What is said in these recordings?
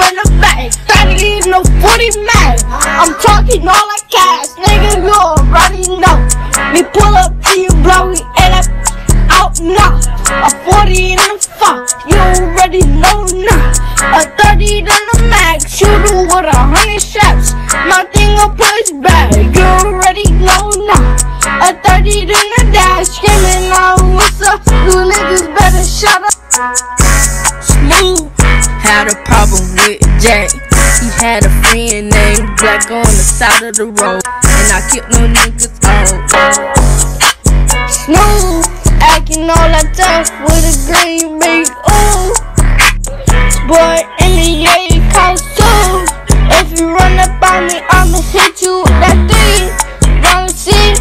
in the bank. Gotta no 40 man. I'm talking all like cash, nigga, you already know. Me pull up to you, blow we end up out now. A 40 in the fuck, you already know now. A 30 in the max, shooter with a hundred shots. My thing a push back, you already know now. A 30 in the dash, screaming out, what's up? You niggas better shut up. Had a problem with Jack. He had a friend named Black on the side of the road, and I kept no niggas out. Smoove, acting all that tough with a green big ooh. Boy, in the A costume. If you run up on me, I'ma hit you with that. Wanna see?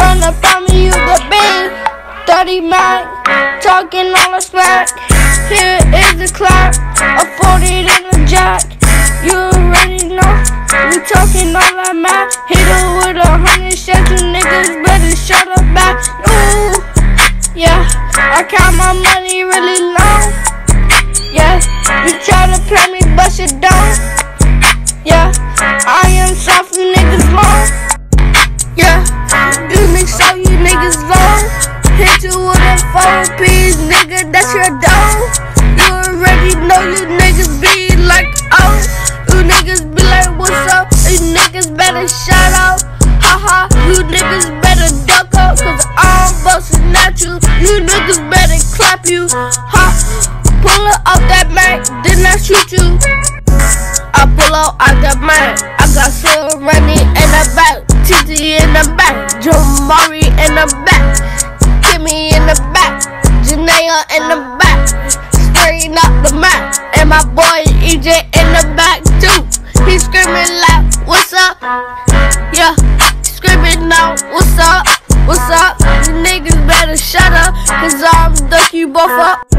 Run up on me, you the big. 30 Mac, talking all the smack. Here is the clock, talking all that math. Hit her with a hundred shots, you niggas better shut up back. Ooh, yeah, I count my money really long. Yeah, you try to play me, but you don't. Yeah, I am soft, you niggas long. Yeah, you mix up, you niggas long. Hit you with a four piece, nigga, that's your dome. You already know you niggas niggas better shut up. Haha, you niggas better duck up, cause I'm busting at you. You niggas better clap you. Ha, pull up that Mac, then I shoot you. I pull out out that Mac. I got Silver running in the back, TT in the back, Jamari in the back, Kimmy in the back, Janea in the back, spraying up the map, and my boy EJ in the back What's up? What's up? You niggas better shut up, cause I'm duck you both up.